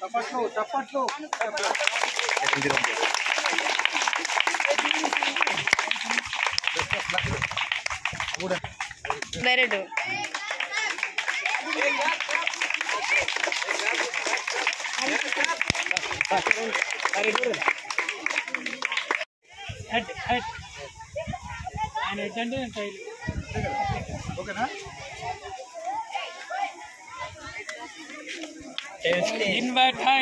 చప్పట్లు చప్పట్లు డైరెక్ట్ ఆయన ఏంటంటే స్టైల్ ఓకేనా इन बैठा